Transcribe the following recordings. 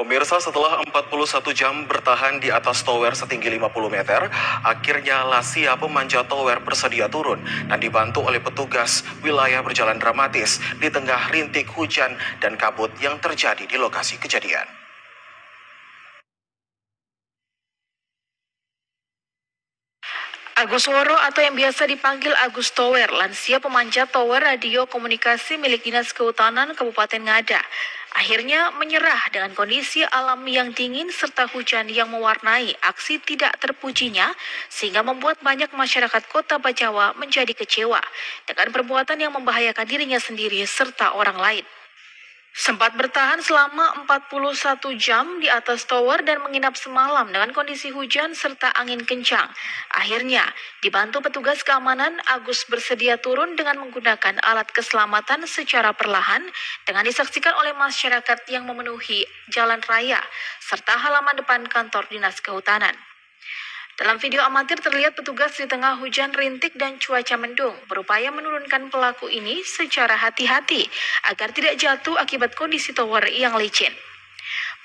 Pemirsa setelah 41 jam bertahan di atas tower setinggi 50 meter, akhirnya Lasia pemanjat tower bersedia turun dan dibantu oleh petugas wilayah berjalan dramatis di tengah rintik hujan dan kabut yang terjadi di lokasi kejadian. Agus Woro atau yang biasa dipanggil Agus Tower, lansia pemanjat tower radio komunikasi milik Dinas Kehutanan Kabupaten Ngada. Akhirnya menyerah dengan kondisi alam yang dingin serta hujan yang mewarnai aksi tidak terpujinya sehingga membuat banyak masyarakat kota Bajawa menjadi kecewa dengan perbuatan yang membahayakan dirinya sendiri serta orang lain. Sempat bertahan selama 41 jam di atas tower dan menginap semalam dengan kondisi hujan serta angin kencang. Akhirnya, dibantu petugas keamanan, Agus bersedia turun dengan menggunakan alat keselamatan secara perlahan dengan disaksikan oleh masyarakat yang memenuhi jalan raya serta halaman depan kantor Dinas Kehutanan. Dalam video amatir terlihat petugas di tengah hujan rintik dan cuaca mendung berupaya menurunkan pelaku ini secara hati-hati agar tidak jatuh akibat kondisi tower yang licin.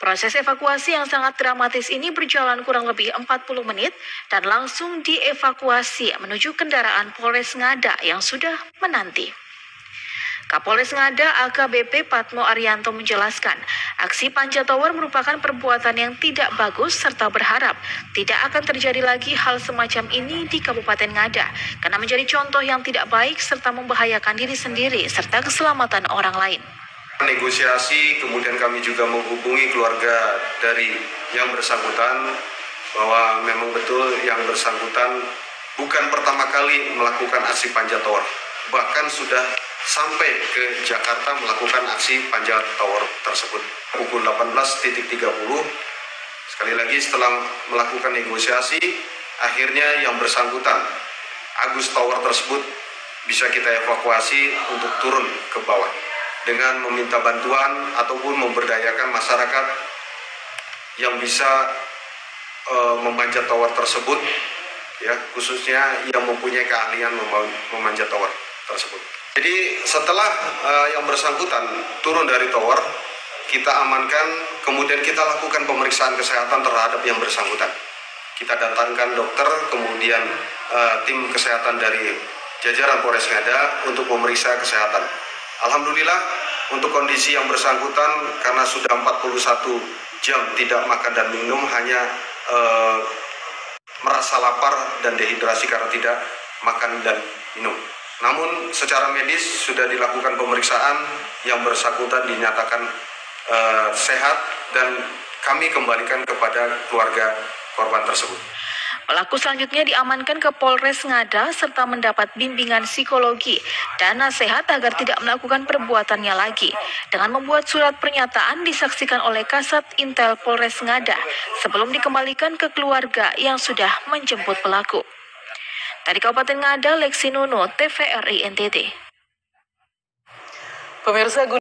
Proses evakuasi yang sangat dramatis ini berjalan kurang lebih 40 menit dan langsung dievakuasi menuju kendaraan Polres Ngada yang sudah menanti. Kapolres Ngada AKBP Patmo Arianto menjelaskan, aksi panjat tower merupakan perbuatan yang tidak bagus serta berharap tidak akan terjadi lagi hal semacam ini di Kabupaten Ngada karena menjadi contoh yang tidak baik serta membahayakan diri sendiri serta keselamatan orang lain. Negosiasi, kemudian kami juga menghubungi keluarga dari yang bersangkutan bahwa memang betul yang bersangkutan bukan pertama kali melakukan aksi panjat tower, bahkan sudah sampai ke Jakarta melakukan aksi panjat tower tersebut. Pukul 18.30 sekali lagi setelah melakukan negosiasi akhirnya yang bersangkutan Agus Tower tersebut bisa kita evakuasi untuk turun ke bawah. Dengan meminta bantuan ataupun memberdayakan masyarakat yang bisa uh, memanjat tower tersebut ya khususnya yang mempunyai keahlian memanjat tower tersebut. Jadi setelah uh, yang bersangkutan turun dari tower, kita amankan, kemudian kita lakukan pemeriksaan kesehatan terhadap yang bersangkutan. Kita datangkan dokter, kemudian uh, tim kesehatan dari jajaran Polres Ngada untuk memeriksa kesehatan. Alhamdulillah untuk kondisi yang bersangkutan karena sudah 41 jam tidak makan dan minum hanya uh, merasa lapar dan dehidrasi karena tidak makan dan minum. Namun secara medis sudah dilakukan pemeriksaan yang bersangkutan dinyatakan uh, sehat dan kami kembalikan kepada keluarga korban tersebut. Pelaku selanjutnya diamankan ke Polres Ngada serta mendapat bimbingan psikologi dan nasihat agar tidak melakukan perbuatannya lagi. Dengan membuat surat pernyataan disaksikan oleh Kasat Intel Polres Ngada sebelum dikembalikan ke keluarga yang sudah menjemput pelaku. Dari Kabupaten Ngada, Leksi Nuno, TVRI NTT. Pemirsa